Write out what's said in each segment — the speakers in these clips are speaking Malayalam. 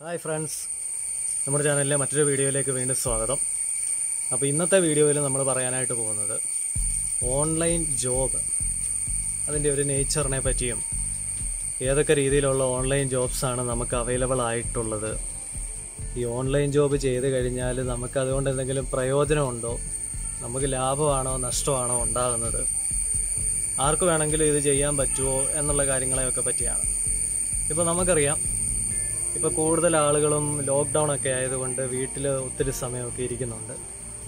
Hi friends. നമ്മുടെ ചാനലിലെ മറ്റൊരു വീഡിയോയിലേക്ക് വീണ്ടും സ്വാഗതം. അപ്പോൾ ഇന്നത്തെ വീഡിയോയിൽ നമ്മൾ പറയാനായിട്ട് പോകുന്നത് ഓൺലൈൻ ജോബ് അതിന്റെ ഒരു നേച്ചറിനെ പറ്റിയും ഏതൊക്കെ രീതിയിലുള്ള ഓൺലൈൻ ജോബ്സാണ് നമുക്ക് അവൈലബിൾ ആയിട്ടുള്ളത്. ഈ ഓൺലൈൻ ജോബ് ചെയ്ത് കഴിഞ്ഞാൽ നമുക്ക് അതുകൊണ്ട് എന്തെങ്കിലും പ്രയോജനമുണ്ടോ? നമുക്ക് ലാഭമാണോ നഷ്ടമാണോ ഉണ്ടാകുന്നത്? ആർക്ക് വേണമെങ്കിലും ഇത് ചെയ്യാൻ പറ്റുമോ എന്നുള്ള കാര്യങ്ങളെയൊക്കെ പറ്റിയാണ്. ഇപ്പോൾ നമുക്കറിയാം ഇപ്പോൾ കൂടുതൽ ആളുകളും ലോക്ക്ഡൗൺ ഒക്കെ ആയതുകൊണ്ട് വീട്ടിൽ ഒത്തിരി സമയമൊക്കെ ഇരിക്കുന്നുണ്ട്.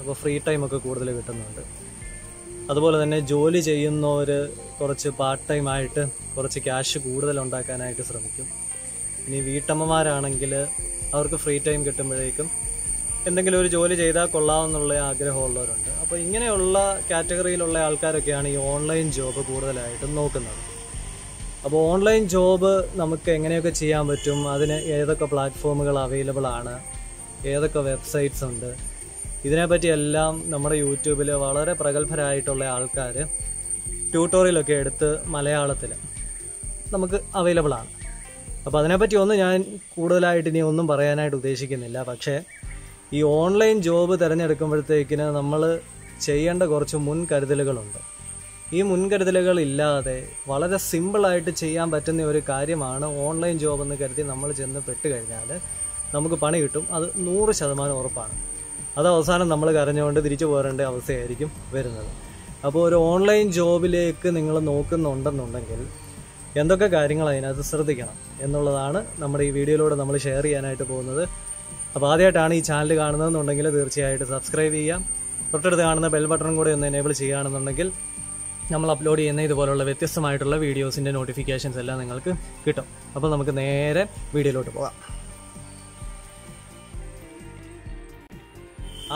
അപ്പോൾ ഫ്രീ ടൈം ഒക്കെ കൂടുതൽ കിട്ടുന്നുണ്ട്. അതുപോലെ തന്നെ ജോലി ചെയ്യുന്നവർ കുറച്ച് പാർട്ട് ടൈം ആയിട്ട് കുറച്ച് ക്യാഷ് കൂടുതൽ ഉണ്ടാക്കാനായിട്ട് ശ്രമിക്കും. ഇനി വീട്ടമ്മമാരാണെങ്കിൽ അവർക്ക് ഫ്രീ ടൈം കിട്ടുമ്പോഴേക്കും എന്തെങ്കിലും ഒരു ജോലി ചെയ്താൽ കൊള്ളാമെന്നുള്ള ആഗ്രഹമുള്ളവരുണ്ട്. അപ്പോൾ ഇങ്ങനെയുള്ള കാറ്റഗറിയിലുള്ള ആൾക്കാരൊക്കെയാണ് ഈ ഓൺലൈൻ ജോബ് കൂടുതലായിട്ടും നോക്കുന്നത്. അപ്പോൾ ഓൺലൈൻ ജോബ് നമുക്ക് എങ്ങനെയൊക്കെ ചെയ്യാൻ പറ്റും? അതിന് ഏതൊക്കെ പ്ലാറ്റ്ഫോമുകൾ അവൈലബിൾ ആണ്? ഏതൊക്കെ വെബ്സൈറ്റ്സ് ഉണ്ട്? ഇതിനെപ്പറ്റിയെല്ലാം നമ്മുടെ യൂട്യൂബിൽ വളരെ പ്രഗത്ഭരായിട്ടുള്ള ആൾക്കാർ ട്യൂട്ടോറിയലൊക്കെ എടുത്ത് മലയാളത്തിൽ നമുക്ക് അവൈലബിൾ ആണ്. അപ്പോൾ അതിനെപ്പറ്റി ഒന്നും ഞാൻ കൂടുതലായിട്ട് ഇനി ഒന്നും പറയാനായിട്ട് ഉദ്ദേശിക്കുന്നില്ല. പക്ഷേ ഈ ഓൺലൈൻ ജോബ് തിരഞ്ഞെടുക്കുമ്പോഴത്തേക്കിന് നമ്മൾ ചെയ്യേണ്ട കുറച്ച് മുൻകരുതലുകളുണ്ട്. ഈ മുൻകരുതലുകൾ ഇല്ലാതെ വളരെ സിമ്പിളായിട്ട് ചെയ്യാൻ പറ്റുന്ന ഒരു കാര്യമാണ് ഓൺലൈൻ ജോബ് എന്ന് കരുതി നമ്മൾ ചെന്ന് പെട്ട് കഴിഞ്ഞാൽ നമുക്ക് പണി കിട്ടും. അത് നൂറ് ശതമാനം ഉറപ്പാണ്. അത് അവസാനം നമ്മൾ കരഞ്ഞുകൊണ്ട് തിരിച്ചു പോരേണ്ട അവസ്ഥയായിരിക്കും വരുന്നത്. അപ്പോൾ ഒരു ഓൺലൈൻ ജോബിലേക്ക് നിങ്ങൾ നോക്കുന്നുണ്ടെന്നുണ്ടെങ്കിൽ എന്തൊക്കെ കാര്യങ്ങൾ അതിനകത്ത് ശ്രദ്ധിക്കണം എന്നുള്ളതാണ് നമ്മുടെ ഈ വീഡിയോയിലൂടെ നമ്മൾ ഷെയർ ചെയ്യാനായിട്ട് പോകുന്നത്. അപ്പോൾ ആദ്യമായിട്ടാണ് ഈ ചാനൽ കാണുന്നതെന്നുണ്ടെങ്കിൽ തീർച്ചയായിട്ടും സബ്സ്ക്രൈബ് ചെയ്യാം തൊട്ടടുത്ത് കാണുന്ന ബെൽ ബട്ടൺ കൂടെ ഒന്ന് എനേബിൾ ചെയ്യുകയാണെന്നുണ്ടെങ്കിൽ നമ്മൾ അപ്ലോഡ് ചെയ്യുന്ന ഇതുപോലുള്ള വ്യത്യസ്തമായിട്ടുള്ള വീഡിയോസിന്റെ നോട്ടിഫിക്കേഷൻസ് എല്ലാം നിങ്ങൾക്ക് കിട്ടും. അപ്പോൾ നമുക്ക് നേരെ വീഡിയോയിലോട്ട് പോകാം.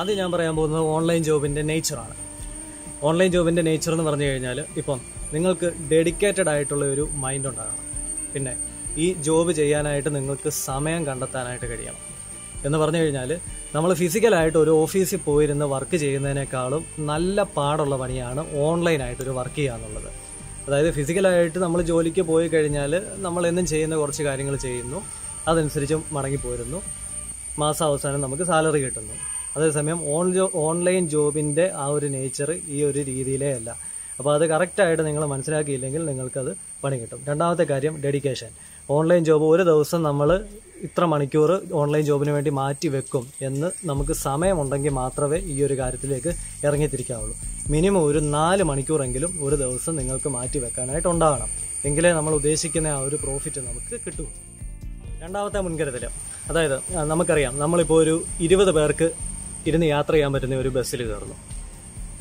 ആദ്യം ഞാൻ പറയാൻ പോകുന്നത് ഓൺലൈൻ ജോബിന്റെ നേച്ചറാണ് ഓൺലൈൻ ജോബിന്റെ നേച്ചർ എന്ന് പറഞ്ഞു കഴിഞ്ഞാൽ ഇപ്പം നിങ്ങൾക്ക് ഡെഡിക്കേറ്റഡ് ആയിട്ടുള്ള ഒരു മൈൻഡ് ഉണ്ടാകണം. പിന്നെ ഈ ജോബ് ചെയ്യാനായിട്ട് നിങ്ങൾക്ക് സമയം കണ്ടെത്താനായിട്ട് കഴിയണം. എന്ന് പറഞ്ഞു കഴിഞ്ഞാൽ നമ്മൾ ഫിസിക്കലായിട്ട് ഒരു ഓഫീസിൽ പോയിരുന്ന് വർക്ക് ചെയ്യുന്നതിനേക്കാളും നല്ല പാടുള്ള പണിയാണ് ഓൺലൈനായിട്ട് ഒരു വർക്ക് ചെയ്യുക എന്നുള്ളത്. അതായത് ഫിസിക്കലായിട്ട് നമ്മൾ ജോലിക്ക് പോയി കഴിഞ്ഞാൽ നമ്മൾ എന്നും ചെയ്യുന്ന കുറച്ച് കാര്യങ്ങൾ ചെയ്യുന്നു. അതനുസരിച്ച് മടങ്ങിപ്പോരുന്നു. മാസാവസാനം നമുക്ക് സാലറി കിട്ടുന്നു. അതേസമയം ഓൺ ജോ ഓൺലൈൻ ജോബിന്റെ ആ ഒരു നേച്ചർ ഈ ഒരു രീതിയിലേ അല്ല. അപ്പോൾ അത് കറക്റ്റായിട്ട് നിങ്ങൾ മനസ്സിലാക്കിയില്ലെങ്കിൽ നിങ്ങൾക്കത് പണി കിട്ടും. രണ്ടാമത്തെ കാര്യം ഡെഡിക്കേഷൻ ഓൺലൈൻ ജോബ് ഒരു ദിവസം നമ്മൾ ഇത്ര മണിക്കൂർ ഓൺലൈൻ ജോബിന് വേണ്ടി മാറ്റി വെക്കും എന്ന് നമുക്ക് സമയമുണ്ടെങ്കിൽ മാത്രമേ ഈ ഒരു കാര്യത്തിലേക്ക് ഇറങ്ങിത്തിരിക്കാവുള്ളൂ. മിനിമം ഒരു നാല് മണിക്കൂറെങ്കിലും ഒരു ദിവസം നിങ്ങൾക്ക് മാറ്റി വെക്കാനായിട്ട് ഉണ്ടാകണം. എങ്കിലേ നമ്മൾ ഉദ്ദേശിക്കുന്ന ആ ഒരു പ്രോഫിറ്റ് നമുക്ക് കിട്ടൂ. രണ്ടാമത്തെ മുൻകരുതൽ അതായത് നമുക്കറിയാം നമ്മളിപ്പോൾ ഒരു ഇരുപത് പേർക്ക് ഇരുന്ന് യാത്ര ചെയ്യാൻ പറ്റുന്ന ഒരു ബസ്സിൽ കയറുന്നു.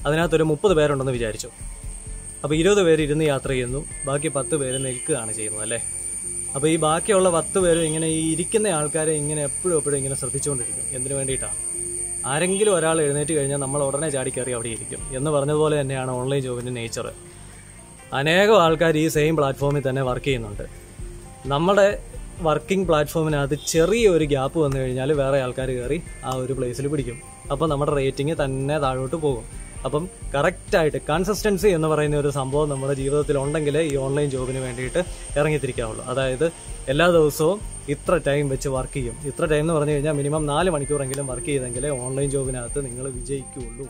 അതിനകത്തൊരു മുപ്പത് പേരുണ്ടെന്ന് വിചാരിച്ചു. അപ്പോൾ ഇരുപത് പേര് ഇരുന്ന് യാത്ര ചെയ്യുന്നു. ബാക്കി പത്ത് പേര് നിൽക്കുകയാണ് ചെയ്യുന്നത് അല്ലേ? അപ്പോൾ ഈ ബാക്കിയുള്ള പത്ത് പേരും ഇങ്ങനെ ഈ ഇരിക്കുന്ന ആൾക്കാരെ ഇങ്ങനെ എപ്പോഴും എപ്പോഴും ഇങ്ങനെ ശ്രദ്ധിച്ചുകൊണ്ടിരിക്കും. എന്തിനു വേണ്ടിയിട്ടാണ് ആരെങ്കിലും ഒരാൾ എഴുന്നേറ്റ് കഴിഞ്ഞാൽ നമ്മൾ ഉടനെ ചാടി കയറി അവിടെ ഇരിക്കും. എന്ന് പറഞ്ഞതുപോലെ തന്നെയാണ് ഓൺലൈൻ ജോബിന്റെ നേച്ചർ അനേകം ആൾക്കാർ ഈ സെയിം പ്ലാറ്റ്ഫോമിൽ തന്നെ വർക്ക് ചെയ്യുന്നുണ്ട്. നമ്മുടെ വർക്കിംഗ് പ്ലാറ്റ്ഫോമിനകത്ത് ചെറിയൊരു ഗ്യാപ്പ് വന്നു കഴിഞ്ഞാൽ വേറെ ആൾക്കാർ കയറി ആ ഒരു പ്ലേസിൽ പിടിക്കും. അപ്പോൾ നമ്മുടെ റേറ്റിംഗ് തന്നെ താഴോട്ട് പോകും. അപ്പം കറക്റ്റായിട്ട് കൺസിസ്റ്റൻസി എന്ന് പറയുന്ന ഒരു സംഭവം നമ്മുടെ ജീവിതത്തിൽ ഉണ്ടെങ്കിൽ ഈ ഓൺലൈൻ ജോബിന് വേണ്ടിയിട്ട് ഇറങ്ങിത്തിരിക്കാവുള്ളൂ. അതായത് എല്ലാ ദിവസവും ഇത്ര ടൈം വെച്ച് വർക്ക് ചെയ്യും. ഇത്ര ടൈം എന്ന് പറഞ്ഞു കഴിഞ്ഞാൽ മിനിമം നാല് മണിക്കൂറെങ്കിലും വർക്ക് ചെയ്തെങ്കിലേ ഓൺലൈൻ ജോബിനകത്ത് നിങ്ങൾ വിജയിക്കുകയുള്ളൂ.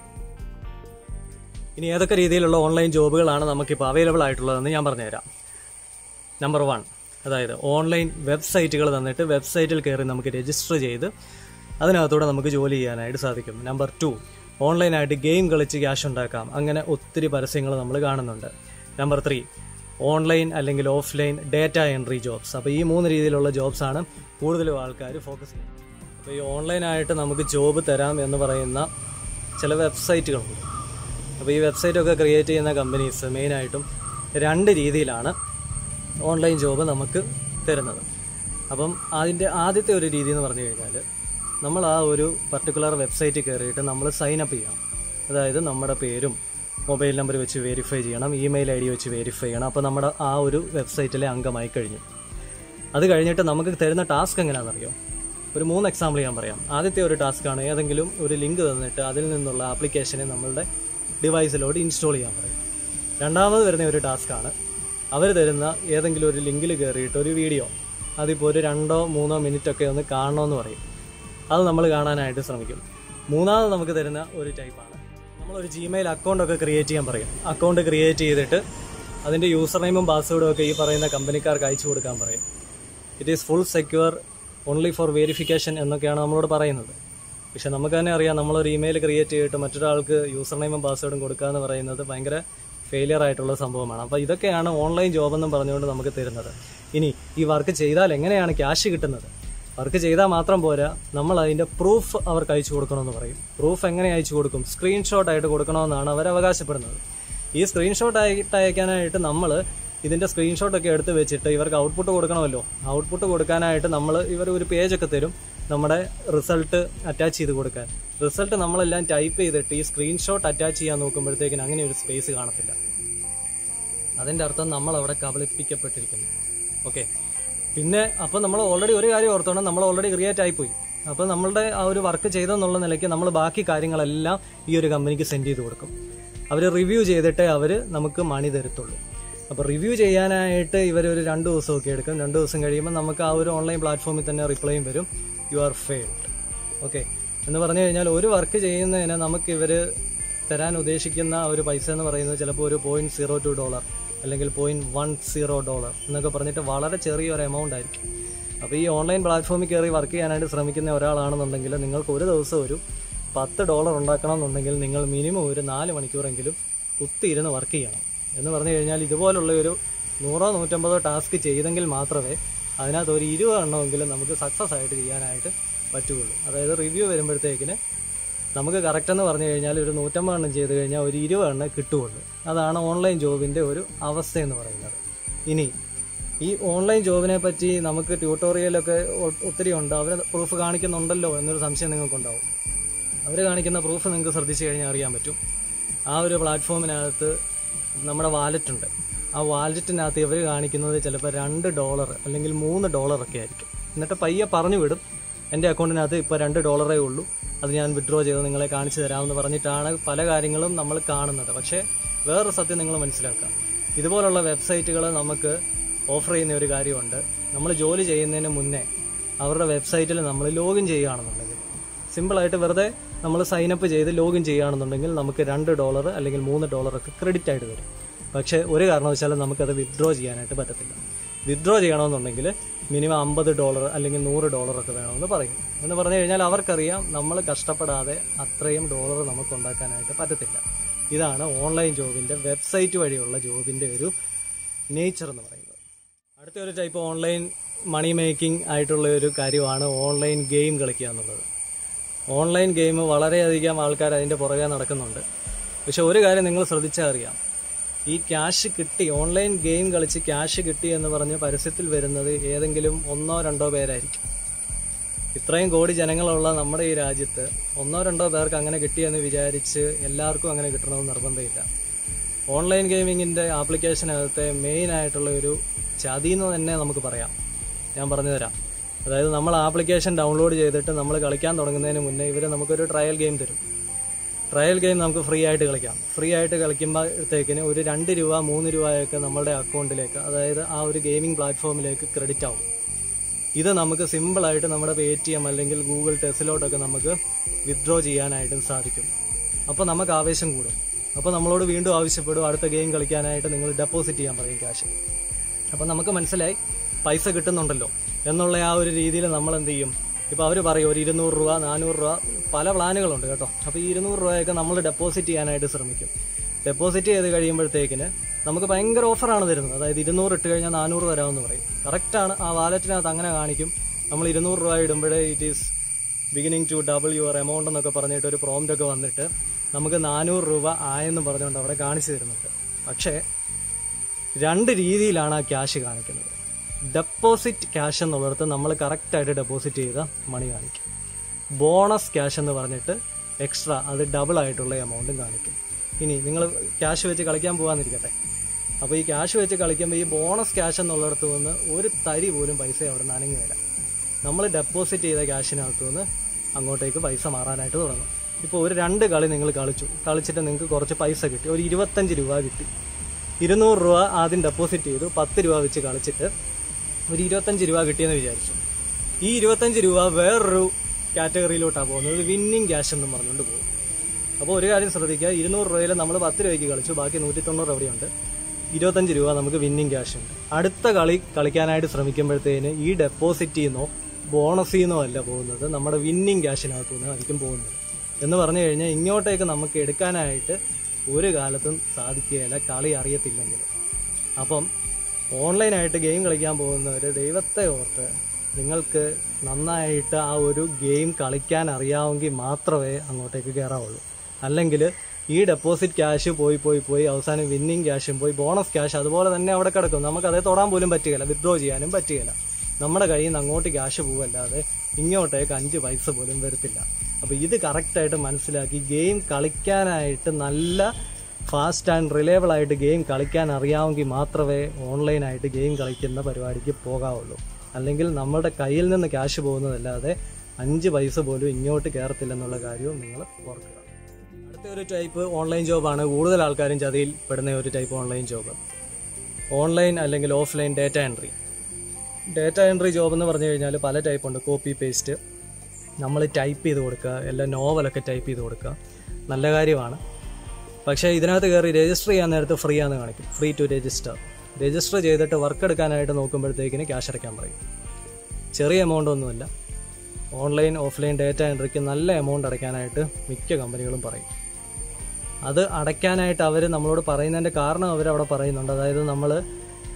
ഇനി ഏതൊക്കെ രീതിയിലുള്ള ഓൺലൈൻ ജോബുകളാണ് നമുക്കിപ്പോൾ അവൈലബിൾ ആയിട്ടുള്ളതെന്ന് ഞാൻ പറഞ്ഞുതരാം. നമ്പർ വൺ അതായത് ഓൺലൈൻ വെബ്സൈറ്റുകൾ തന്നിട്ട് വെബ്സൈറ്റിൽ കയറി നമുക്ക് രജിസ്റ്റർ ചെയ്ത് അതിനകത്തൂടെ നമുക്ക് ജോലി ചെയ്യാനായിട്ട് സാധിക്കും. നമ്പർ ടു ഓൺലൈനായിട്ട് ഗെയിം കളിച്ച് ക്യാഷ് ഉണ്ടാക്കാം. അങ്ങനെ ഒത്തിരി പരസ്യങ്ങൾ നമ്മൾ കാണുന്നുണ്ട്. നമ്പർ ത്രീ ഓൺലൈൻ അല്ലെങ്കിൽ ഓഫ്ലൈൻ ഡേറ്റ എൻട്രി ജോബ്സ്. അപ്പോൾ ഈ മൂന്ന് രീതിയിലുള്ള ജോബ്സാണ് കൂടുതലും ആൾക്കാർ ഫോക്കസ് ചെയ്യുന്നത്. അപ്പോൾ ഈ ഓൺലൈനായിട്ട് നമുക്ക് ജോബ് തരാം എന്ന് പറയുന്ന ചില വെബ്സൈറ്റുകളുണ്ട്. അപ്പോൾ ഈ വെബ്സൈറ്റൊക്കെ ക്രിയേറ്റ് ചെയ്യുന്ന കമ്പനീസ് മെയിനായിട്ടും രണ്ട് രീതിയിലാണ് ഓൺലൈൻ ജോബ് നമുക്ക് തരുന്നത്. അപ്പം അതിന്റെ ആദ്യത്തെ ഒരു രീതി എന്ന് പറഞ്ഞു കഴിഞ്ഞാൽ നമ്മൾ ആ ഒരു പർട്ടിക്കുലർ വെബ്സൈറ്റിൽ കയറിയിട്ട് നമ്മൾ സൈൻ അപ്പ് ചെയ്യണം. അതായത് നമ്മുടെ പേരും മൊബൈൽ നമ്പർ വെച്ച് വെരിഫൈ ചെയ്യണം ഇമെയിൽ ഐ ഡി വെച്ച് വെരിഫൈ ചെയ്യണം. അപ്പോൾ നമ്മുടെ ആ ഒരു വെബ്സൈറ്റിലെ അംഗമായി കഴിഞ്ഞു. അത് കഴിഞ്ഞിട്ട് നമുക്ക് തരുന്ന ടാസ്ക് എങ്ങനെയാണെന്നറിയോ? ഒരു മൂന്ന് എക്സാമ്പിൾ ഞാൻ പറയാം. ആദ്യത്തെ ഒരു ടാസ്ക്കാണ് ഏതെങ്കിലും ഒരു ലിങ്ക് തന്നിട്ട് അതിൽ നിന്നുള്ള ആപ്ലിക്കേഷനെ നമ്മളുടെ ഡിവൈസിലോട് ഇൻസ്റ്റാൾ ചെയ്യാൻ പറയും. രണ്ടാമത് വരുന്ന ഒരു ടാസ്ക്കാണ് അവർ തരുന്ന ഏതെങ്കിലും ഒരു ലിങ്കിൽ കയറിയിട്ട് ഒരു വീഡിയോ അതിപ്പോൾ ഒരു രണ്ടോ മൂന്നോ മിനിറ്റ് ഒക്കെ ഒന്ന് കാണണമെന്ന് പറയും. അത് നമ്മൾ കാണാനായിട്ട് ശ്രമിക്കും. മൂന്നാമത് നമുക്ക് തരുന്ന ഒരു ടൈപ്പാണ് നമ്മളൊരു ജിമെയിൽ അക്കൗണ്ട് ഒക്കെ ക്രിയേറ്റ് ചെയ്യാൻ പറയും. അക്കൗണ്ട് ക്രിയേറ്റ് ചെയ്തിട്ട് അതിന്റെ യൂസർ നെയിമും പാസ്വേഡും ഒക്കെ ഈ പറയുന്ന കമ്പനിക്കാർക്ക് അയച്ചു കൊടുക്കാൻ പറയും. It is full secure only for verification എന്നൊക്കെയാണ് നമ്മളോട് പറയുന്നത്. പക്ഷെ നമുക്ക് തന്നെ അറിയാം നമ്മളൊരു ഇമെയിൽ ക്രിയേറ്റ് ചെയ്തിട്ട് മറ്റൊരാൾക്ക് യൂസർ നെയിമും പാസ്വേഡും കൊടുക്കുക എന്ന് പറയുന്നത് ഭയങ്കര ഫെയിലിയർ ആയിട്ടുള്ള സംഭവമാണ്. അപ്പോൾ ഇതൊക്കെയാണ് ഓൺലൈൻ ജോബെന്നും പറഞ്ഞുകൊണ്ട് നമുക്ക് തരുന്നത്. ഇനി ഈ വർക്ക് ചെയ്താൽ എങ്ങനെയാണ് ക്യാഷ് കിട്ടുന്നത്? വർക്ക് ചെയ്താൽ മാത്രം പോരാ. നമ്മൾ അതിന്റെ പ്രൂഫ് അവർക്ക് അയച്ചു കൊടുക്കണമെന്ന് പറയും. പ്രൂഫ് എങ്ങനെ അയച്ചു കൊടുക്കും? സ്ക്രീൻഷോട്ട് ആയിട്ട് കൊടുക്കണമെന്നാണ് അവർ അവകാശപ്പെടുന്നത്. ഈ സ്ക്രീൻഷോട്ട് ആയിട്ട് അയക്കാനായിട്ട് നമ്മൾ ഇതിന്റെ സ്ക്രീൻഷോട്ടൊക്കെ എടുത്ത് വെച്ചിട്ട് ഇവർക്ക് ഔട്ട്പുട്ട് കൊടുക്കണമല്ലോ. ഔട്ട്പുട്ട് കൊടുക്കാനായിട്ട് നമ്മൾ ഇവർ ഒരു പേജൊക്കെ തരും നമ്മുടെ റിസൾട്ട് അറ്റാച്ച് ചെയ്ത് കൊടുക്കാൻ. റിസൾട്ട് നമ്മളെല്ലാം ടൈപ്പ് ചെയ്തിട്ട് ഈ സ്ക്രീൻഷോട്ട് അറ്റാച്ച് ചെയ്യാൻ നോക്കുമ്പോഴത്തേക്കിന് അങ്ങനെ ഒരു സ്പേസ് കാണത്തില്ല. അതിന്റെ അർത്ഥം നമ്മൾ അവിടെ കബളിപ്പിക്കപ്പെട്ടിരിക്കുന്നു. ഓക്കെ പിന്നെ അപ്പൊ നമ്മൾ ഓൾറെഡി ഒരു കാര്യം ഓർത്തോണം നമ്മൾ ഓൾറെഡി ക്രിയേറ്റ് ആയിപ്പോയി. അപ്പൊ നമ്മളുടെ ആ ഒരു വർക്ക് ചെയ്തെന്നുള്ള നിലയ്ക്ക് നമ്മൾ ബാക്കി കാര്യങ്ങളെല്ലാം ഈ ഒരു കമ്പനിക്ക് സെൻഡ് ചെയ്ത് കൊടുക്കും. അവർ റിവ്യൂ ചെയ്തിട്ട് അവർ നമുക്ക് മണി തരത്തുള്ളൂ. അപ്പോൾ റിവ്യൂ ചെയ്യാനായിട്ട് ഇവർ ഒരു രണ്ട് ദിവസമൊക്കെ എടുക്കും. രണ്ട് ദിവസം കഴിയുമ്പോൾ നമുക്ക് ആ ഒരു ഓൺലൈൻ പ്ലാറ്റ്ഫോമിൽ തന്നെ റിപ്ലൈയും വരും. യു ആർ ഫെയിൽഡ് ഓക്കെ എന്ന് പറഞ്ഞു കഴിഞ്ഞാൽ ഒരു വർക്ക് ചെയ്യുന്നതിന് നമുക്ക് ഇവർ തരാൻ ഉദ്ദേശിക്കുന്ന ഒരു പൈസ എന്ന് പറയുന്നത് ചിലപ്പോൾ ഒരു പോയിന്റ് സീറോ ടു ഡോളർ അല്ലെങ്കിൽ പോയിന്റ് വൺ സീറോ ഡോളർ എന്നൊക്കെ പറഞ്ഞിട്ട് വളരെ ചെറിയൊരു എമൗണ്ട് ആയിരിക്കും. അപ്പോൾ ഈ ഓൺലൈൻ പ്ലാറ്റ്ഫോമിൽ കയറി വർക്ക് ചെയ്യാനായിട്ട് ശ്രമിക്കുന്ന ഒരാളാണെന്നുണ്ടെങ്കിൽ നിങ്ങൾക്ക് ഒരു ദിവസം ഒരു പത്ത് ഡോളർ ഉണ്ടാക്കണം എന്നുണ്ടെങ്കിൽ നിങ്ങൾ മിനിമം ഒരു നാല് മണിക്കൂറെങ്കിലും കുത്തിയിരുന്ന് വർക്ക് ചെയ്യണം. എന്ന് പറഞ്ഞു കഴിഞ്ഞാൽ ഇതുപോലുള്ള ഒരു നൂറോ നൂറ്റമ്പതോ ടാസ്ക് ചെയ്തെങ്കിൽ മാത്രമേ അതിനകത്ത് ഒരു ഇരുപത് എണ്ണമെങ്കിലും നമുക്ക് സക്സസ് ആയിട്ട് ചെയ്യാനായിട്ട് പറ്റുകയുള്ളൂ. അതായത് റിവ്യൂ വരുമ്പോഴത്തേക്കിന് നമുക്ക് കറക്റ്റ് എന്ന് പറഞ്ഞു കഴിഞ്ഞാൽ ഒരു നൂറ്റമ്പത് എണ്ണം ചെയ്ത് കഴിഞ്ഞാൽ ഒരു ഇരുപതെണ്ണം കിട്ടുകയുള്ളൂ. അതാണ് ഓൺലൈൻ ജോബിന്റെ ഒരു അവസ്ഥ എന്ന് പറയുന്നത്. ഇനി ഈ ഓൺലൈൻ ജോബിനെ പറ്റി നമുക്ക് ട്യൂട്ടോറിയലൊക്കെ ഒത്തിരി ഉണ്ട്. അവർ പ്രൂഫ് കാണിക്കുന്നുണ്ടല്ലോ എന്നൊരു സംശയം നിങ്ങൾക്കുണ്ടാവും. അവർ കാണിക്കുന്ന പ്രൂഫ് നിങ്ങൾക്ക് ശ്രദ്ധിച്ചു കഴിഞ്ഞാൽ അറിയാൻ പറ്റും. ആ ഒരു പ്ലാറ്റ്ഫോമിനകത്ത് നമ്മുടെ വാലറ്റ് ഉണ്ട്. ആ വാലറ്റിനകത്ത് ഇവർ കാണിക്കുന്നത് ചിലപ്പോൾ രണ്ട് ഡോളർ അല്ലെങ്കിൽ മൂന്ന് ഡോളറൊക്കെ ആയിരിക്കും. എന്നിട്ട് പയ്യെ പറഞ്ഞു വിടും. എന്റെ അക്കൗണ്ടിനകത്ത് ഇപ്പോൾ രണ്ട് ഡോളറേ ഉള്ളൂ. അത് ഞാൻ വിഡ്രോ ചെയ്ത് നിങ്ങളെ കാണിച്ചു തരാമെന്ന് പറഞ്ഞിട്ടാണ് പല കാര്യങ്ങളും നമ്മൾ കാണുന്നത്. പക്ഷേ വേറൊരു സത്യം നിങ്ങൾ മനസ്സിലാക്കുക. ഇതുപോലുള്ള വെബ്സൈറ്റുകൾ നമുക്ക് ഓഫർ ചെയ്യുന്ന ഒരു കാര്യമുണ്ട്. നമ്മൾ ജോലി ചെയ്യുന്നതിന് മുന്നേ അവരുടെ വെബ്സൈറ്റിൽ നമ്മൾ ലോഗിൻ ചെയ്യുകയാണെന്നുണ്ടെങ്കിൽ സിമ്പിളായിട്ട് വെറുതെ നമ്മൾ സൈനപ്പ് ചെയ്ത് ലോഗിൻ ചെയ്യുകയാണെന്നുണ്ടെങ്കിൽ നമുക്ക് രണ്ട് ഡോളർ അല്ലെങ്കിൽ മൂന്ന് ഡോളറൊക്കെ ക്രെഡിറ്റ് ആയിട്ട് വരും. പക്ഷേ ഒരു കാരണവശാലും നമുക്കത് വിഡ്രോ ചെയ്യാനായിട്ട് പറ്റത്തില്ല. വിത്ഡ്രോ ചെയ്യണമെന്നുണ്ടെങ്കിൽ മിനിമം അമ്പത് ഡോളർ അല്ലെങ്കിൽ നൂറ് ഡോളർ ഒക്കെ വേണമെന്ന് പറയും. എന്ന് പറഞ്ഞു കഴിഞ്ഞാൽ അവർക്കറിയാം നമ്മൾ കഷ്ടപ്പെടാതെ അത്രയും ഡോളർ നമുക്ക് ഉണ്ടാക്കാനായിട്ട് പറ്റത്തില്ല. ഇതാണ് ഓൺലൈൻ ജോബിന്റെ വെബ്സൈറ്റ് വഴിയുള്ള ജോബിന്റെ ഒരു നേച്ചർ എന്ന് പറയുന്നത്. അടുത്ത ഒരു ടൈപ്പ് ഓൺലൈൻ മണി മേക്കിംഗ് ആയിട്ടുള്ള ഒരു കാര്യമാണ് ഓൺലൈൻ ഗെയിം കളിക്കുക എന്നുള്ളത്. ഓൺലൈൻ ഗെയിം വളരെയധികം ആൾക്കാർ അതിന്റെ പുറകെ നടക്കുന്നുണ്ട്. പക്ഷെ ഒരു കാര്യം നിങ്ങൾ ശ്രദ്ധിച്ചാൽ അറിയാം. ഈ ക്യാഷ് കിട്ടി ഓൺലൈൻ ഗെയിം കളിച്ച് ക്യാഷ് കിട്ടി എന്ന് പറഞ്ഞ് പരസ്യത്തിൽ വരുന്നത് ഏതെങ്കിലും ഒന്നോ രണ്ടോ പേരായിരിക്കും. ഇത്രയും കോടി ജനങ്ങളുള്ള നമ്മുടെ ഈ രാജ്യത്ത് ഒന്നോ രണ്ടോ പേർക്ക് അങ്ങനെ കിട്ടിയെന്ന് വിചാരിച്ച് എല്ലാവർക്കും അങ്ങനെ കിട്ടണമെന്ന് നിർബന്ധമില്ല. ഓൺലൈൻ ഗെയിമിങ്ങിന്റെ ആപ്ലിക്കേഷനകത്തെ മെയിൻ ആയിട്ടുള്ള ഒരു ചതി എന്ന് തന്നെ നമുക്ക് പറയാം. ഞാൻ പറഞ്ഞു തരാം അതായത് നമ്മൾ ആപ്ലിക്കേഷൻ ഡൗൺലോഡ് ചെയ്തിട്ട് നമ്മൾ കളിക്കാൻ തുടങ്ങുന്നതിന് മുന്നേ ഇവർ നമുക്കൊരു ട്രയൽ ഗെയിം തരും. ട്രയൽ ഗെയിം നമുക്ക് ഫ്രീ ആയിട്ട് കളിക്കാം. ഫ്രീ ആയിട്ട് കളിക്കുമ്പോഴത്തേക്കിന് ഒരു രണ്ട് രൂപ മൂന്ന് രൂപയൊക്കെ നമ്മുടെ അക്കൗണ്ടിലേക്ക് അതായത് ആ ഒരു ഗെയിമിംഗ് പ്ലാറ്റ്ഫോമിലേക്ക് ക്രെഡിറ്റ് ആവും. ഇത് നമുക്ക് സിമ്പിളായിട്ട് നമ്മുടെ പേ ടി എം അല്ലെങ്കിൽ ഗൂഗിൾ ടെസ്റ്റിലോട്ടൊക്കെ നമുക്ക് വിത്ഡ്രോ ചെയ്യാനായിട്ടും സാധിക്കും. അപ്പോൾ നമുക്ക് ആവേശം കൂടും. അപ്പോൾ നമ്മളോട് വീണ്ടും ആവശ്യപ്പെടും അടുത്ത ഗെയിം കളിക്കാനായിട്ട് നിങ്ങൾ ഡെപ്പോസിറ്റ് ചെയ്യാൻ പറയും ക്യാഷ് അപ്പം നമുക്ക് മനസ്സിലായി പൈസ കിട്ടുന്നുണ്ടല്ലോ. എന്നുള്ള ആ ഒരു രീതിയിൽ നമ്മൾ എന്ത് ചെയ്യും? ഇപ്പൊ അവർ പറയും ഒരു ഇരുന്നൂറ് രൂപ നാനൂറ് രൂപ പല പ്ലാനുകളുണ്ട് കേട്ടോ. അപ്പൊ ഈ ഇരുന്നൂറ് രൂപയൊക്കെ നമ്മൾ ഡെപ്പോസിറ്റ് ചെയ്യാനായിട്ട് ശ്രമിക്കും. ഡെപ്പോസിറ്റ് ചെയ്ത് കഴിയുമ്പോഴത്തേക്കിന് നമുക്ക് ഭയങ്കര ഓഫറാണ് തരുന്നത്. അതായത് ഇരുന്നൂറ് ഇട്ട് കഴിഞ്ഞാൽ നാനൂറ് തരാമെന്ന് പറയും. കറക്റ്റാണ് ആ വാലറ്റിനകത്ത് അങ്ങനെ കാണിക്കും. നമ്മൾ ഇരുന്നൂറ് രൂപ ഇടുമ്പോഴേ it is beginning to double your amount എന്നൊക്കെ പറഞ്ഞിട്ട് ഒരു പ്രോംറ്റൊക്കെ വന്നിട്ട് നമുക്ക് നാനൂറ് രൂപ ആയെന്ന് പറഞ്ഞുകൊണ്ട് അവിടെ കാണിച്ചു തരുന്നുണ്ട്. പക്ഷേ രണ്ട് രീതിയിലാണ് ആ ക്യാഷ് കാണിക്കുന്നത്. ഡെപ്പോസിറ്റ് ക്യാഷ് എന്നുള്ളിടത്ത് നമ്മൾ കറക്റ്റായിട്ട് ഡെപ്പോസിറ്റ് ചെയ്ത മണി കാണിക്കും. ബോണസ് ക്യാഷ് എന്ന് പറഞ്ഞിട്ട് എക്സ്ട്രാ അത് ഡബിൾ ആയിട്ടുള്ള എമൗണ്ടും കാണിക്കും. ഇനി നിങ്ങൾ ക്യാഷ് വെച്ച് കളിക്കാൻ പോകാന്നിരിക്കട്ടെ അപ്പോൾ ഈ ക്യാഷ് വെച്ച് കളിക്കുമ്പോൾ ഈ ബോണസ് ക്യാഷ് എന്നുള്ളിടത്ത് നിന്ന് ഒരു തരി പോലും പൈസ അവിടെ നിന്ന് അനങ്ങി വരാം. നമ്മൾ ഡെപ്പോസിറ്റ് ചെയ്ത ക്യാഷിനകത്ത് നിന്ന് അങ്ങോട്ടേക്ക് പൈസ മാറാനായിട്ട് തുടങ്ങും. ഇപ്പോൾ ഒരു രണ്ട് കളി നിങ്ങൾ കളിച്ചു. കളിച്ചിട്ട് നിങ്ങൾക്ക് കുറച്ച് പൈസ കിട്ടി. ഒരു ഇരുപത്തഞ്ച് രൂപ കിട്ടി. ഇരുന്നൂറ് രൂപ ആദ്യം ഡെപ്പോസിറ്റ് ചെയ്തു. പത്ത് രൂപ വെച്ച് കളിച്ചിട്ട് ഒരു ഇരുപത്തഞ്ച് രൂപ കിട്ടിയെന്ന് വിചാരിച്ചു. ഈ ഇരുപത്തഞ്ച് രൂപ വേറൊരു കാറ്റഗറിയിലോട്ടാണ് പോകുന്നത്. വിന്നിങ് ക്യാഷ് എന്ന് പറഞ്ഞുകൊണ്ട് പോകും. അപ്പോൾ ഒരു കാര്യം ശ്രദ്ധിക്കുക. ഇരുന്നൂറ് രൂപയിൽ നമ്മൾ പത്ത് രൂപയ്ക്ക് കളിച്ചു. ബാക്കി നൂറ്റി തൊണ്ണൂറ് എവിടെയുണ്ട് ഇരുപത്തഞ്ച് രൂപ നമുക്ക് വിന്നിങ് ക്യാഷ് ഉണ്ട്. അടുത്ത കളി കളിക്കാനായിട്ട് ശ്രമിക്കുമ്പോഴത്തേന് ഈ ഡെപ്പോസിറ്റിൽ നിന്നോ ബോണസിൽ നിന്നോ അല്ല പോകുന്നത്. നമ്മുടെ വിന്നിങ് ക്യാഷിനകത്തു നിന്നായിരിക്കും പോകുന്നത്. എന്ന് പറഞ്ഞു കഴിഞ്ഞാൽ ഇങ്ങോട്ടേക്ക് നമുക്ക് എടുക്കാനായിട്ട് ഒരു കാലത്തും സാധിക്കുകയില്ല. കളി അറിയത്തില്ലെങ്കിൽ അപ്പം ഓൺലൈനായിട്ട് ഗെയിം കളിക്കാൻ പോകുന്നവർ ദൈവത്തെ ഓർത്ത് നിങ്ങൾക്ക് നന്നായിട്ട് ആ ഒരു ഗെയിം കളിക്കാൻ അറിയാമെങ്കിൽ മാത്രമേ അങ്ങോട്ടേക്ക് കയറാവുള്ളൂ. അല്ലെങ്കിൽ ഈ ഡെപ്പോസിറ്റ് ക്യാഷ് പോയി പോയി പോയി അവസാനം വിന്നിങ് ക്യാഷും പോയി ബോണസ് ക്യാഷ് അതുപോലെ തന്നെ അവിടെ കിടക്കും. നമുക്ക് അതേ തൊടാൻ പോലും പറ്റുകയില്ല. വിത്ഡ്രോ ചെയ്യാനും പറ്റുകയില്ല. നമ്മുടെ കയ്യിൽ നിന്ന് അങ്ങോട്ട് ക്യാഷ് പോവല്ലാതെ ഇങ്ങോട്ടേക്ക് അഞ്ച് പൈസ പോലും വരത്തില്ല. അപ്പോൾ ഇത് കറക്റ്റായിട്ട് മനസ്സിലാക്കി ഗെയിം കളിക്കാനായിട്ട് നല്ല ഫാസ്റ്റ് ആൻഡ് റിലയബിൾ ആയിട്ട് ഗെയിം കളിക്കാൻ അറിയാമെങ്കിൽ മാത്രമേ ഓൺലൈനായിട്ട് ഗെയിം കളിക്കുന്ന പരിപാടിക്ക് പോകാവുള്ളൂ. അല്ലെങ്കിൽ നമ്മുടെ കയ്യിൽ നിന്ന് ക്യാഷ് പോകുന്നതല്ലാതെ അഞ്ച് പൈസ പോലും ഇങ്ങോട്ട് കയറത്തില്ലെന്നുള്ള കാര്യവും നിങ്ങൾ ഓർക്കുക. അടുത്ത ഒരു ടൈപ്പ് ഓൺലൈൻ ജോബാണ്. കൂടുതൽ ആൾക്കാരും ചതിയിൽ പെടുന്ന ഒരു ടൈപ്പ് ഓൺലൈൻ ജോബ്. ഓൺലൈൻ അല്ലെങ്കിൽ offline data entry. Data entry job എന്ന് പറഞ്ഞു കഴിഞ്ഞാൽ പല ടൈപ്പ് ഉണ്ട്. Copy paste. നമ്മൾ ടൈപ്പ് ചെയ്ത് കൊടുക്കുക. എല്ലാ നോവലൊക്കെ ടൈപ്പ് ചെയ്ത് കൊടുക്കുക. നല്ല കാര്യമാണ്. പക്ഷേ ഇതിനകത്ത് കയറി രജിസ്റ്റർ ചെയ്യാൻ നേരത്ത് ഫ്രീ ആണെന്ന് കാണിക്കും. ഫ്രീ ടു രജിസ്റ്റർ രജിസ്റ്റർ ചെയ്തിട്ട് വർക്ക് എടുക്കാനായിട്ട് നോക്കുമ്പോഴത്തേക്കിന് ക്യാഷ് അടയ്ക്കാൻ പറയും. ചെറിയ എമൗണ്ട് ഒന്നുമല്ല. ഓൺലൈൻ ഓഫ്ലൈൻ ഡേറ്റ എൻട്രിക്ക് നല്ല എമൗണ്ട് അടയ്ക്കാനായിട്ട് മിക്ക കമ്പനികളും പറയും. അത് അടയ്ക്കാനായിട്ട് അവർ നമ്മളോട് പറയുന്നതിന്റെ കാരണം അവരവിടെ പറയുന്നുണ്ട്. അതായത് നമ്മൾ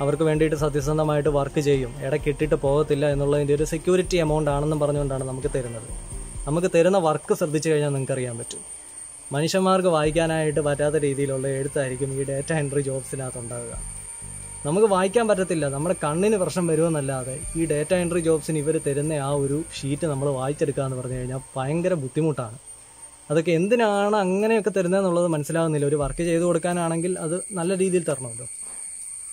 അവർക്ക് വേണ്ടിയിട്ട് സത്യസന്ധമായിട്ട് വർക്ക് ചെയ്യും. ഇടയ്ക്ക് ഇട്ടിട്ട് പോകത്തില്ല എന്നുള്ളതിന്റെ ഒരു സെക്യൂരിറ്റി എമൗണ്ട് ആണെന്നും പറഞ്ഞുകൊണ്ടാണ് നമുക്ക് തരുന്നത്. നമുക്ക് തരുന്ന വർക്ക് ശ്രദ്ധിച്ചു കഴിഞ്ഞാൽ നിങ്ങൾക്ക് അറിയാൻ പറ്റും. മനുഷ്യന്മാർക്ക് വായിക്കാനായിട്ട് പറ്റാത്ത രീതിയിലുള്ള എഴുത്തായിരിക്കും ഈ ഡേറ്റ എൻട്രി ജോബ്സിനകത്ത് ഉണ്ടാവുക നമുക്ക് വായിക്കാൻ പറ്റത്തില്ല. നമ്മുടെ കണ്ണിന് പ്രശ്നം വരുമെന്നല്ലാതെ ഈ ഡേറ്റ എൻട്രി ജോബ്സിന് ഇവർ തരുന്ന ആ ഒരു ഷീറ്റ് നമ്മൾ വായിച്ചെടുക്കുക എന്ന് പറഞ്ഞു കഴിഞ്ഞാൽ ഭയങ്കര ബുദ്ധിമുട്ടാണ്. അതൊക്കെ എന്തിനാണ് അങ്ങനെയൊക്കെ തരുന്നതെന്നുള്ളത് മനസ്സിലാകുന്നില്ല ഒരു വർക്ക് ചെയ്തു കൊടുക്കാനാണെങ്കിൽ അത് നല്ല രീതിയിൽ തരണമല്ലോ.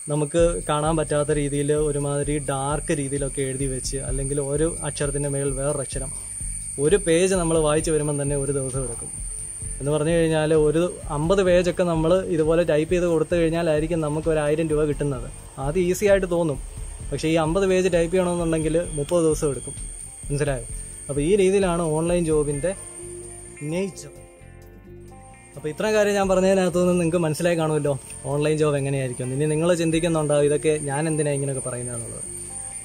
നമുക്ക് കാണാൻ പറ്റാത്ത രീതിയിൽ ഒരുമാതിരി ഡാർക്ക് രീതിയിലൊക്കെ എഴുതി വെച്ച് അല്ലെങ്കിൽ ഒരു അക്ഷരത്തിന്റെ മേൽ വേറൊരു അക്ഷരം ഒരു പേജ് നമ്മൾ വായിച്ചു വരുമ്പം തന്നെ ഒരു ദിവസം എടുക്കും. എന്ന് പറഞ്ഞു കഴിഞ്ഞാൽ ഒരു അമ്പത് പേജൊക്കെ നമ്മൾ ഇതുപോലെ ടൈപ്പ് ചെയ്ത് കൊടുത്തു കഴിഞ്ഞാലായിരിക്കും നമുക്ക് ഒരു ആയിരം രൂപ കിട്ടുന്നത്. അത് ഈസി ആയിട്ട് തോന്നും. പക്ഷേ ഈ അമ്പത് പേജ് ടൈപ്പ് ചെയ്യണമെന്നുണ്ടെങ്കിൽ മുപ്പത് ദിവസം എടുക്കും. മനസ്സിലായോ? അപ്പോൾ ഈ രീതിയിലാണ് ഓൺലൈൻ ജോബിന്റെ നേച്ചർ അപ്പോൾ ഇത്ര കാര്യം ഞാൻ പറഞ്ഞതിനകത്തു നിന്ന് നിങ്ങൾക്ക് മനസ്സിലായി കാണുമല്ലോ ഓൺലൈൻ ജോബ് എങ്ങനെയായിരിക്കും. ഇനി നിങ്ങൾ ചിന്തിക്കുന്നുണ്ടാവും ഇതൊക്കെ ഞാൻ എന്തിനാണ് ഇങ്ങനെയൊക്കെ പറയുന്നതെന്നുള്ളത്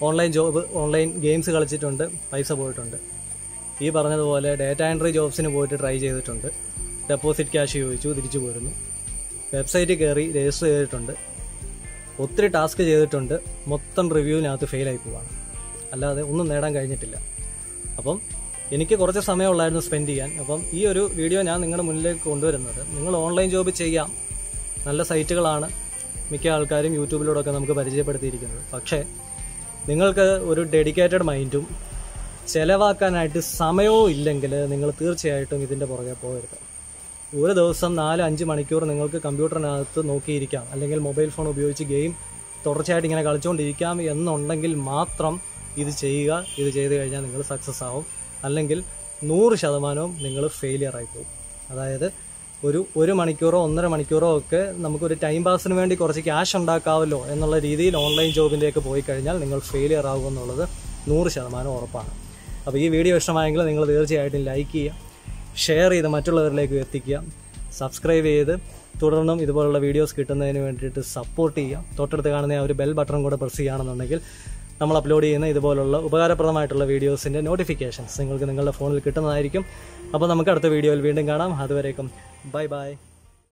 ഓൺലൈൻ ജോബ് ഓൺലൈൻ ഗെയിംസ് കളിച്ചിട്ടുണ്ട് പൈസ പോയിട്ടുണ്ട്. ഈ പറഞ്ഞതുപോലെ ഡേറ്റ എൻട്രി ജോബ്സിന് പോയിട്ട് ട്രൈ ചെയ്തിട്ടുണ്ട്. ഡെപ്പോസിറ്റ് ക്യാഷ് ചോദിച്ചു തിരിച്ചു പോരുന്നു. വെബ്സൈറ്റ് കയറി രജിസ്റ്റർ ചെയ്തിട്ടുണ്ട്. ഒത്തിരി ടാസ്ക് ചെയ്തിട്ടുണ്ട്. മൊത്തം റിവ്യൂവിനകത്ത് ഫെയിലായി പോവാണ്. അല്ലാതെ ഒന്നും നേടാൻ കഴിഞ്ഞിട്ടില്ല. അപ്പം എനിക്ക് കുറച്ച് സമയമുള്ളായിരുന്നു സ്പെൻഡ് ചെയ്യാൻ. അപ്പം ഈ ഒരു വീഡിയോ ഞാൻ നിങ്ങളുടെ മുന്നിലേക്ക് കൊണ്ടുവരുന്നത്. നിങ്ങൾ ഓൺലൈൻ ജോബ് ചെയ്യാം. നല്ല സൈറ്റുകളാണ് മിക്ക ആൾക്കാരും യൂട്യൂബിലൂടെയൊക്കെ നമുക്ക് പരിചയപ്പെടുത്തിയിരിക്കുന്നത്. പക്ഷേ നിങ്ങൾക്ക് ഒരു ഡെഡിക്കേറ്റഡ് മൈൻഡും ചിലവാക്കാനായിട്ട് സമയവും ഇല്ലെങ്കിൽ നിങ്ങൾ തീർച്ചയായിട്ടും ഇതിന്റെ പുറകെ പോകരുത്. ഒരു ദിവസം നാല് അഞ്ച് മണിക്കൂർ നിങ്ങൾക്ക് കമ്പ്യൂട്ടറിനകത്ത് നോക്കിയിരിക്കാം. അല്ലെങ്കിൽ മൊബൈൽ ഫോൺ ഉപയോഗിച്ച് ഗെയിം തുടർച്ചയായിട്ട് ഇങ്ങനെ കളിച്ചുകൊണ്ടിരിക്കാം എന്നുണ്ടെങ്കിൽ മാത്രം ഇത് ചെയ്യുക. ഇത് ചെയ്ത് കഴിഞ്ഞാൽ നിങ്ങൾ സക്സസ് ആവും. അല്ലെങ്കിൽ നൂറ് ശതമാനവും നിങ്ങൾ ഫെയിലിയർ ആയി പോകും. അതായത് ഒരു ഒരു മണിക്കൂറോ ഒന്നര മണിക്കൂറോ ഒക്കെ നമുക്കൊരു ടൈം പാസിന് വേണ്ടി കുറച്ച് ക്യാഷ് ഉണ്ടാക്കാവല്ലോ എന്നുള്ള രീതിയിൽ ഓൺലൈൻ ജോബിന്റെയൊക്കെ പോയി കഴിഞ്ഞാൽ നിങ്ങൾ ഫെയിലിയർ ആകുമെന്നുള്ളത് നൂറ് ശതമാനം ഉറപ്പാണ്. അപ്പോൾ ഈ വീഡിയോ ഇഷ്ടമായെങ്കിൽ നിങ്ങൾ തീർച്ചയായിട്ടും ലൈക്ക് ചെയ്യുക. ഷെയർ ചെയ്ത് മറ്റുള്ളവരിലേക്ക് എത്തിക്കുക. സബ്സ്ക്രൈബ് ചെയ്ത് തുടർന്നും ഇതുപോലുള്ള വീഡിയോസ് കിട്ടുന്നതിന് വേണ്ടിയിട്ട് സപ്പോർട്ട് ചെയ്യുക. തൊട്ടടുത്ത് കാണുന്ന ആ ഒരു ബെൽ ബട്ടൺ കൂടെ പ്രസ് ചെയ്യുകയാണെന്നുണ്ടെങ്കിൽ നമ്മൾ അപ്ലോഡ് ചെയ്യുന്ന ഇതുപോലുള്ള ഉപകാരപ്രദമായിട്ടുള്ള വീഡിയോസിന്റെ നോട്ടിഫിക്കേഷൻസ് നിങ്ങൾക്ക് നിങ്ങളുടെ ഫോണിൽ കിട്ടുന്നതായിരിക്കും. അപ്പോൾ നമുക്ക് അടുത്ത വീഡിയോയിൽ വീണ്ടും കാണാം. അതുവരേക്കും ബൈ ബൈ